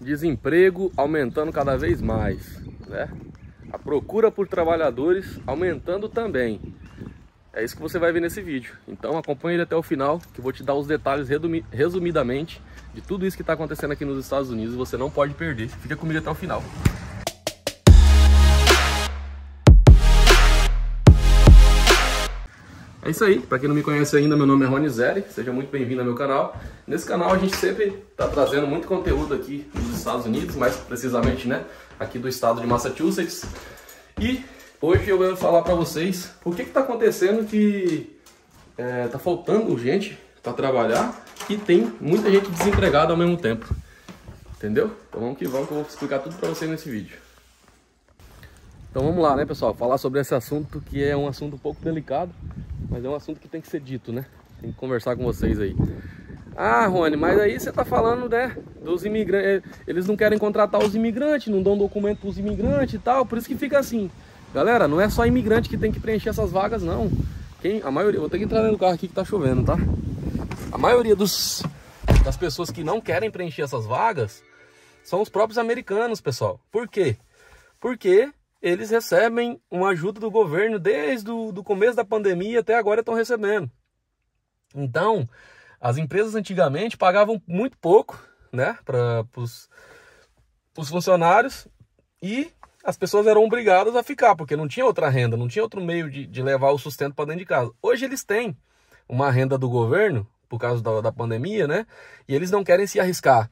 desemprego aumentando cada vez mais, né? A procura por trabalhadores aumentando também. É isso que você vai ver nesse vídeo. Então acompanhe ele até o final, que eu vou te dar os detalhes resumidamente de tudo isso que está acontecendo aqui nos Estados Unidos. Você não pode perder. Fica comigo até o final. É isso aí, para quem não me conhece ainda, meu nome é Rony Zeri, seja muito bem-vindo ao meu canal. Nesse canal a gente sempre está trazendo muito conteúdo aqui dos Estados Unidos, mais precisamente, né, aqui do estado de Massachusetts. E hoje eu vou falar para vocês o que está acontecendo que é, tá faltando gente para trabalhar e tem muita gente desempregada ao mesmo tempo. Entendeu? Então vamos que vamos que eu vou explicar tudo para vocês nesse vídeo. Então vamos lá, né, pessoal? Falar sobre esse assunto que é um assunto um pouco delicado, mas é um assunto que tem que ser dito, né? Tem que conversar com vocês aí. Ah, Rony, mas aí você tá falando, né, dos imigrantes, eh, eles não querem contratar os imigrantes, não dão documento para os imigrantes e tal, por isso que fica assim. Galera, não é só imigrante que tem que preencher essas vagas, não. Quem, a maioria, vou ter que entrar no carro aqui que tá chovendo, tá? A maioria dos, das pessoas que não querem preencher essas vagas são os próprios americanos, pessoal. Por quê? Porque eles recebem uma ajuda do governo desde o do começo da pandemia até agora estão recebendo. Então, as empresas antigamente pagavam muito pouco né, para os funcionários e as pessoas eram obrigadas a ficar, porque não tinha outra renda, não tinha outro meio de, de levar o sustento para dentro de casa. Hoje eles têm uma renda do governo, por causa da, da pandemia, né? E eles não querem se arriscar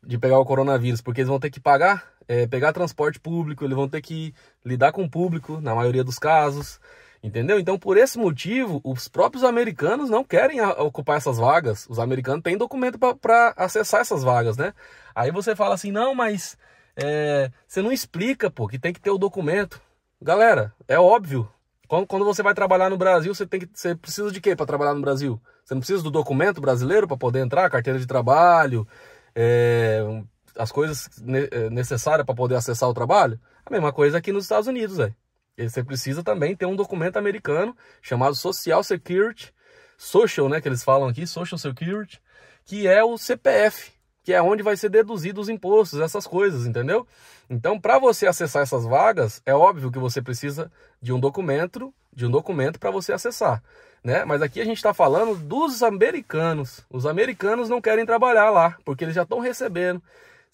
de pegar o coronavírus, porque eles vão ter que pagar é, pegar transporte público, eles vão ter que lidar com o público, na maioria dos casos, entendeu? Então, por esse motivo, os próprios americanos não querem ocupar essas vagas. Os americanos têm documento para acessar essas vagas, né? Aí você fala assim, não, mas é, você não explica, pô, que tem que ter o documento. Galera, é óbvio. Quando, quando você vai trabalhar no Brasil, você, tem que, você precisa de quê para trabalhar no Brasil? Você não precisa do documento brasileiro para poder entrar, carteira de trabalho, é, as coisas eh, necessárias para poder acessar o trabalho? A mesma coisa aqui nos Estados Unidos, velho. Você precisa também ter um documento americano chamado Social Security, Social, né, que eles falam aqui, Social Security, que é o CPF, que é onde vai ser deduzido os impostos, essas coisas, entendeu? Então, para você acessar essas vagas, é óbvio que você precisa de um documento, de um documento para você acessar, né? Mas aqui a gente está falando dos americanos. Os americanos não querem trabalhar lá, porque eles já estão recebendo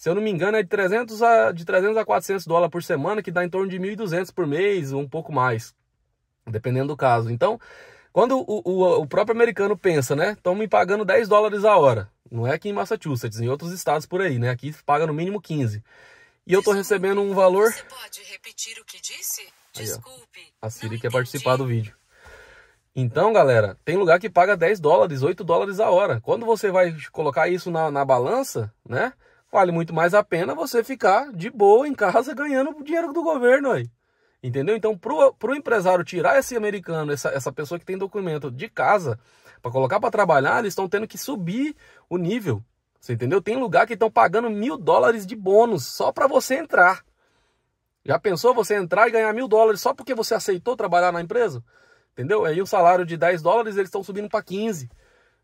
se eu não me engano, é de 300 a, de 300 a 400 dólares por semana, que dá em torno de 1.200 por mês, ou um pouco mais, dependendo do caso. Então, quando o, o, o próprio americano pensa, né, estão me pagando 10 dólares a hora, não é aqui em Massachusetts, em outros estados por aí, né, aqui paga no mínimo 15. E eu estou recebendo um valor... Você pode repetir o que disse? Desculpe. Aí, a Siri quer participar do vídeo. Então, galera, tem lugar que paga 10 dólares, 8 dólares a hora. Quando você vai colocar isso na, na balança, né? Vale muito mais a pena você ficar de boa em casa ganhando o dinheiro do governo aí. Entendeu? Então, pro, pro empresário tirar esse americano, essa, essa pessoa que tem documento de casa, para colocar para trabalhar, eles estão tendo que subir o nível. Você entendeu? Tem lugar que estão pagando mil dólares de bônus só para você entrar. Já pensou você entrar e ganhar mil dólares só porque você aceitou trabalhar na empresa? Entendeu? Aí o salário de 10 dólares eles estão subindo para 15.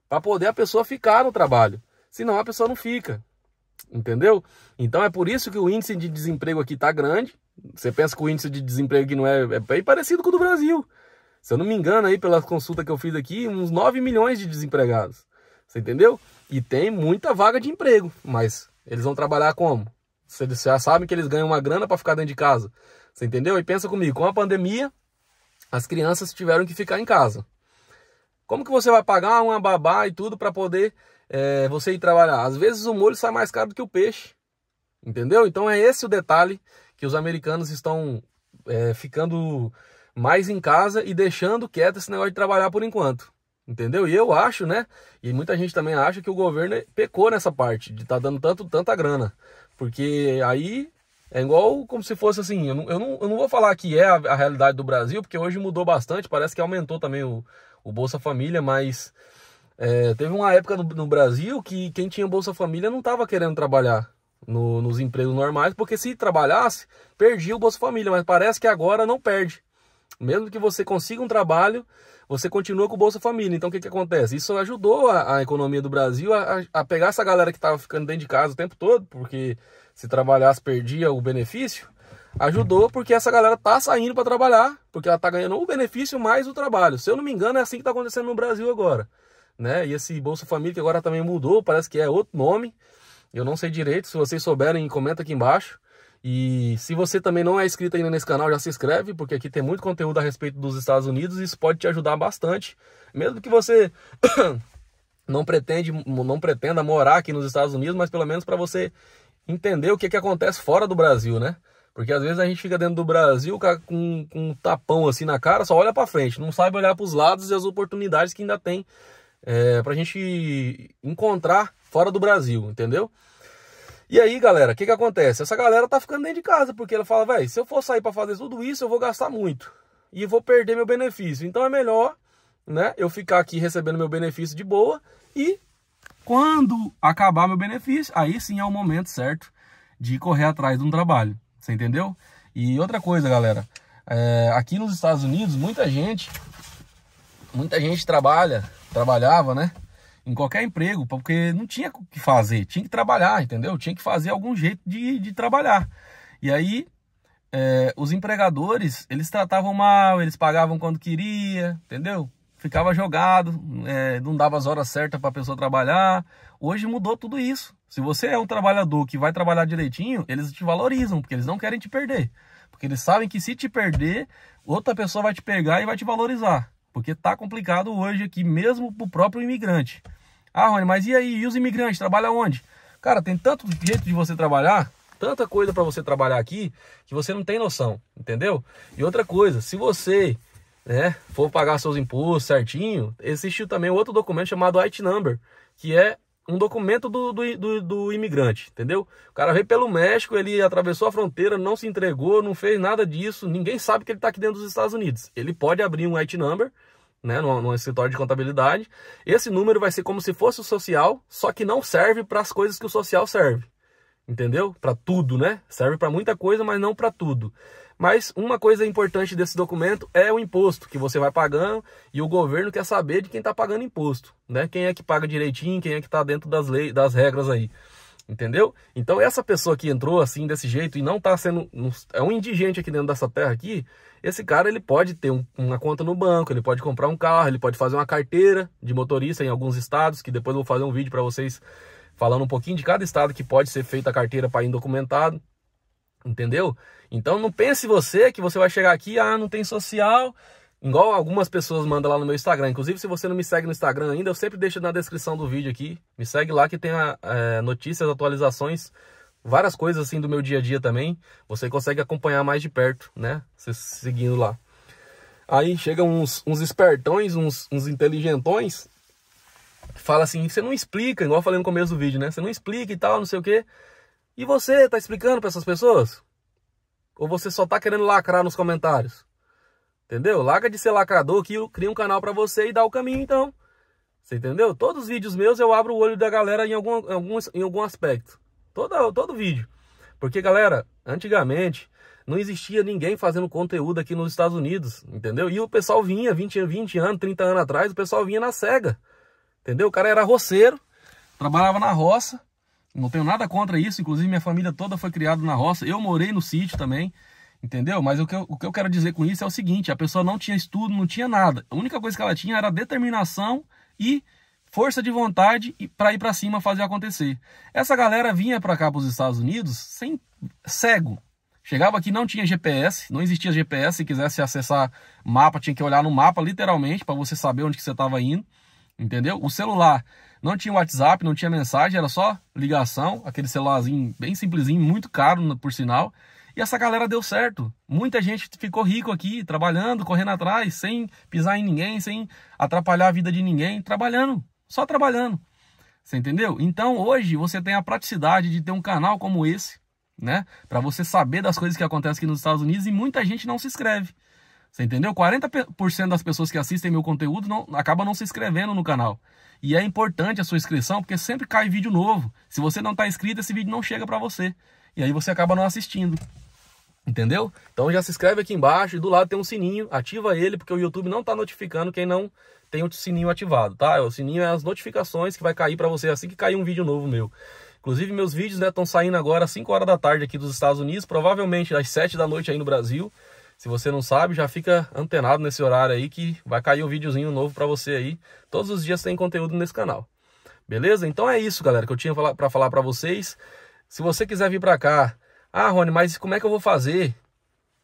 Para poder a pessoa ficar no trabalho. Senão a pessoa não fica. Entendeu? Então é por isso que o índice de desemprego aqui está grande. Você pensa que o índice de desemprego aqui não é, é bem parecido com o do Brasil. Se eu não me engano aí, pela consulta que eu fiz aqui, uns 9 milhões de desempregados. Você entendeu? E tem muita vaga de emprego, mas eles vão trabalhar como? Eles já sabem que eles ganham uma grana para ficar dentro de casa. Você entendeu? E pensa comigo, com a pandemia, as crianças tiveram que ficar em casa. Como que você vai pagar uma babá e tudo para poder é, você ir trabalhar. Às vezes o molho sai mais caro do que o peixe. Entendeu? Então é esse o detalhe que os americanos estão é, ficando mais em casa e deixando quieto esse negócio de trabalhar por enquanto. Entendeu? E eu acho, né? E muita gente também acha que o governo pecou nessa parte, de estar tá dando tanto, tanta grana. Porque aí é igual como se fosse assim. Eu não, eu não, eu não vou falar que é a, a, realidade do Brasil, porque hoje mudou bastante. Parece que aumentou também o, o Bolsa Família, mas é, teve uma época no, no, Brasil que quem tinha Bolsa Família não estava querendo trabalhar no, nos empregos normais, porque se trabalhasse, perdia o Bolsa Família, mas parece que agora não perde. Mesmo que você consiga um trabalho, você continua com o Bolsa Família. Então o que, que acontece? Isso ajudou a, a economia do Brasil a, a, pegar essa galera que estava ficando dentro de casa o tempo todo, porque se trabalhasse perdia o benefício. Ajudou porque essa galera tá saindo para trabalhar, porque ela tá ganhando o benefício mais o trabalho. Se eu não me engano, é assim que tá acontecendo no Brasil agora. Né? E esse Bolsa Família que agora também mudou, parece que é outro nome. Eu não sei direito, se vocês souberem, comenta aqui embaixo. E se você também não é inscrito ainda nesse canal, já se inscreve, porque aqui tem muito conteúdo a respeito dos Estados Unidos e isso pode te ajudar bastante. Mesmo que você não pretende, não pretenda morar aqui nos Estados Unidos, mas pelo menos para você entender o que, que acontece fora do Brasil, né? Porque às vezes a gente fica dentro do Brasil com, com um tapão assim na cara, só olha para frente, não sabe olhar para os lados e as oportunidades que ainda tem é, para a gente encontrar fora do Brasil, entendeu? E aí, galera, o que que acontece? Essa galera tá ficando dentro de casa, porque ela fala, velho, se eu for sair para fazer tudo isso, eu vou gastar muito. E vou perder meu benefício. Então é melhor, né, eu ficar aqui recebendo meu benefício de boa e quando acabar meu benefício, aí sim é o momento certo de correr atrás de um trabalho. Você entendeu? E outra coisa, galera, é, aqui nos Estados Unidos, muita gente, muita gente trabalha, trabalhava, né? em qualquer emprego, porque não tinha o que fazer, tinha que trabalhar, entendeu? Tinha que fazer algum jeito de, de trabalhar. E aí, é, os empregadores, eles tratavam mal, eles pagavam quando queria, entendeu? Ficava jogado, é, não dava as horas certas para a pessoa trabalhar. Hoje mudou tudo isso. Se você é um trabalhador que vai trabalhar direitinho, eles te valorizam, porque eles não querem te perder. Porque eles sabem que se te perder, outra pessoa vai te pegar e vai te valorizar. Porque tá complicado hoje aqui, mesmo pro próprio imigrante. Ah, Rony, mas e aí? E os imigrantes? Trabalham onde? Cara, tem tanto jeito de você trabalhar, tanta coisa para você trabalhar aqui, que você não tem noção, entendeu? E outra coisa, se você né, for pagar seus impostos certinho, existe também outro documento chamado IT Number, que é um documento do, do, do, do, imigrante, entendeu? O cara veio pelo México, ele atravessou a fronteira, não se entregou, não fez nada disso, ninguém sabe que ele está aqui dentro dos Estados Unidos. Ele pode abrir um IT Number, né, no, no escritório de contabilidade. Esse número vai ser como se fosse o social, só que não serve para as coisas que o social serve. Entendeu? Para tudo, né? Serve para muita coisa, mas não para tudo. Mas uma coisa importante desse documento é o imposto que você vai pagando e o governo quer saber de quem está pagando imposto, né? Quem é que paga direitinho, quem é que está dentro das leis, das regras aí. Entendeu? Então essa pessoa que entrou assim desse jeito e não está sendo é um indigente aqui dentro dessa terra aqui, esse cara ele pode ter um, uma conta no banco, ele pode comprar um carro, ele pode fazer uma carteira de motorista em alguns estados, que depois eu vou fazer um vídeo para vocês falando um pouquinho de cada estado que pode ser feita a carteira para indocumentado. Entendeu? Então não pense você que você vai chegar aqui, ah, não tem social, igual algumas pessoas mandam lá no meu Instagram. Inclusive, se você não me segue no Instagram ainda, eu sempre deixo na descrição do vídeo aqui. Me segue lá que tem a, é, notícias, atualizações várias coisas assim do meu dia a dia também, você consegue acompanhar mais de perto, né? Você seguindo lá. Aí chegam uns, uns espertões, uns, uns inteligentões, fala assim, você não explica, igual eu falei no começo do vídeo, né? Você não explica e tal, não sei o quê. E você tá explicando para essas pessoas? Ou você só tá querendo lacrar nos comentários? Entendeu? Larga de ser lacrador que eu crio um canal para você e dá o caminho então. Você entendeu? Todos os vídeos meus eu abro o olho da galera em algum, em algum, em algum aspecto. Todo, todo vídeo. Porque, galera, antigamente não existia ninguém fazendo conteúdo aqui nos Estados Unidos, entendeu? E o pessoal vinha 20, 20 anos, 30 anos atrás, o pessoal vinha na cega, entendeu? O cara era roceiro, trabalhava na roça, não tenho nada contra isso, inclusive minha família toda foi criada na roça, eu morei no sítio também, entendeu? Mas o que, eu, o que eu quero dizer com isso é o seguinte, a pessoa não tinha estudo, não tinha nada, a única coisa que ela tinha era determinação e força de vontade para ir para cima fazer acontecer. Essa galera vinha para cá para os Estados Unidos sem cego. Chegava aqui não tinha GPS, não existia GPS, se quisesse acessar mapa tinha que olhar no mapa literalmente para você saber onde que você estava indo, entendeu? O celular não tinha WhatsApp, não tinha mensagem, era só ligação, aquele celularzinho bem simplesinho, muito caro por sinal. E essa galera deu certo. Muita gente ficou rico aqui, trabalhando, correndo atrás, sem pisar em ninguém, sem atrapalhar a vida de ninguém, trabalhando só trabalhando. Você entendeu? Então hoje você tem a praticidade de ter um canal como esse, né? Para você saber das coisas que acontecem aqui nos Estados Unidos e muita gente não se inscreve. Você entendeu? 40% das pessoas que assistem meu conteúdo não, acabam não se inscrevendo no canal. E é importante a sua inscrição porque sempre cai vídeo novo. Se você não está inscrito, esse vídeo não chega para você. E aí você acaba não assistindo. Entendeu? Então já se inscreve aqui embaixo e do lado tem um sininho, ativa ele, porque o YouTube não está notificando quem não tem o sininho ativado, tá? O sininho é as notificações que vai cair para você assim que cair um vídeo novo meu. Inclusive meus vídeos estão né, saindo agora às 5 horas da tarde aqui dos Estados Unidos, provavelmente às 7 da noite aí no Brasil. Se você não sabe, já fica antenado nesse horário aí que vai cair um videozinho novo para você aí. Todos os dias tem conteúdo nesse canal. Beleza? Então é isso, galera, que eu tinha para falar para vocês. Se você quiser vir para cá, ah, Rony, mas como é que eu vou fazer?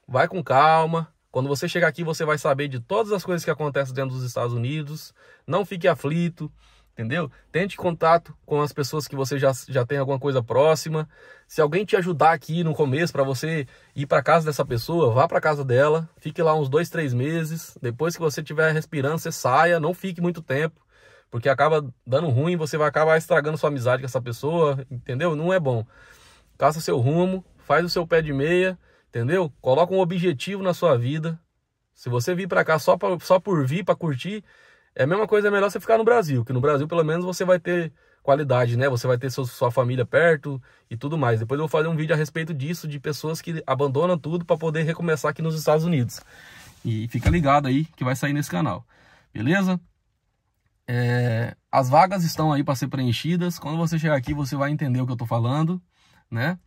Vai com calma. Quando você chegar aqui, você vai saber de todas as coisas que acontecem dentro dos Estados Unidos. Não fique aflito, entendeu? Tente contato com as pessoas que você já, já tem alguma coisa próxima. Se alguém te ajudar aqui no começo para você ir para casa dessa pessoa, vá para casa dela. Fique lá uns dois, três meses. Depois que você estiver respirando, você saia. Não fique muito tempo, porque acaba dando ruim. Você vai acabar estragando sua amizade com essa pessoa, entendeu? Não é bom. Caça seu rumo, faz o seu pé de meia, entendeu? Coloca um objetivo na sua vida. Se você vir para cá só, pra, só por vir, para curtir, é a mesma coisa, é melhor você ficar no Brasil, que no Brasil pelo menos você vai ter qualidade, né? Você vai ter sua, família perto e tudo mais. Depois eu vou fazer um vídeo a respeito disso, de pessoas que abandonam tudo para poder recomeçar aqui nos Estados Unidos. E fica ligado aí que vai sair nesse canal, beleza? É, as vagas estão aí para ser preenchidas. Quando você chegar aqui, você vai entender o que eu tô falando, né?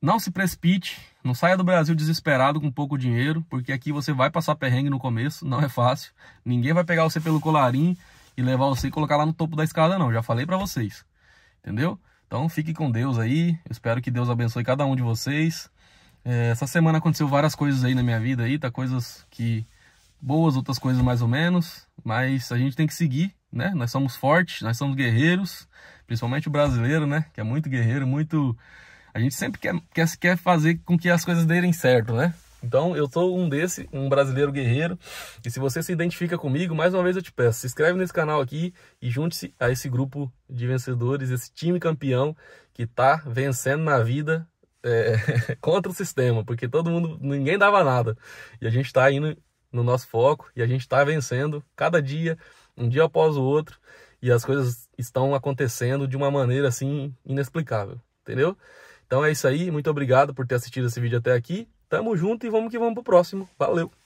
Não se precipite, não saia do Brasil desesperado com pouco dinheiro, porque aqui você vai passar perrengue no começo, não é fácil. Ninguém vai pegar você pelo colarinho e levar você e colocar lá no topo da escada não, já falei para vocês. Entendeu? Então fique com Deus aí, eu espero que Deus abençoe cada um de vocês. É, essa semana aconteceu várias coisas aí na minha vida aí, tá coisas que boas, outras coisas mais ou menos, mas a gente tem que seguir, né? Nós somos fortes, nós somos guerreiros, principalmente o brasileiro, né? Que é muito guerreiro, muito a gente sempre quer, quer, quer fazer com que as coisas deem certo, né? Então, eu sou um desse, um brasileiro guerreiro. E se você se identifica comigo, mais uma vez eu te peço, se inscreve nesse canal aqui e junte-se a esse grupo de vencedores, esse time campeão que tá vencendo na vida é, contra o sistema, porque todo mundo, ninguém dava nada. E a gente tá indo no nosso foco e a gente tá vencendo cada dia, um dia após o outro, e as coisas estão acontecendo de uma maneira assim inexplicável, entendeu? Então é isso aí, muito obrigado por ter assistido esse vídeo até aqui. Tamo junto e vamos que vamos pro próximo. Valeu!